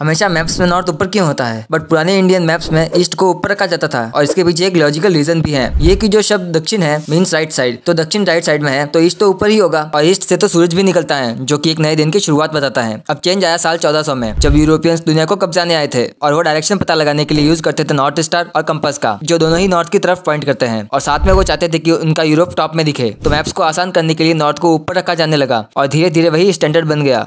हमेशा मैप्स में नॉर्थ ऊपर क्यों होता है? बट पुराने इंडियन मैप्स में ईस्ट को ऊपर रखा जाता था और इसके पीछे एक लॉजिकल रीजन भी है। ये कि जो शब्द दक्षिण है मीन्स राइट साइड तो दक्षिण राइट साइड में है तो ईस्ट तो ऊपर ही होगा और ईस्ट से तो सूरज भी निकलता है, जो की एक नए दिन की शुरुआत बताता है। अब चेंज आया साल चौदह में, जब यूरोपियंस दुनिया को कब्जाने आए थे और वो डायरेक्शन पता लगाने के लिए यूज़ करते थे नॉर्थ स्टार और कंपस का, जो दोनों ही नॉर्थ की तरफ़ पॉइंट करते हैं। और साथ में वो चाहते थे कि उनका यूरोप टॉप में दिखे तो मैप्स को आसान करने के लिए नॉर्थ को ऊपर रखा जाने लगा और धीरे धीरे वही स्टैंडर्ड बन गया।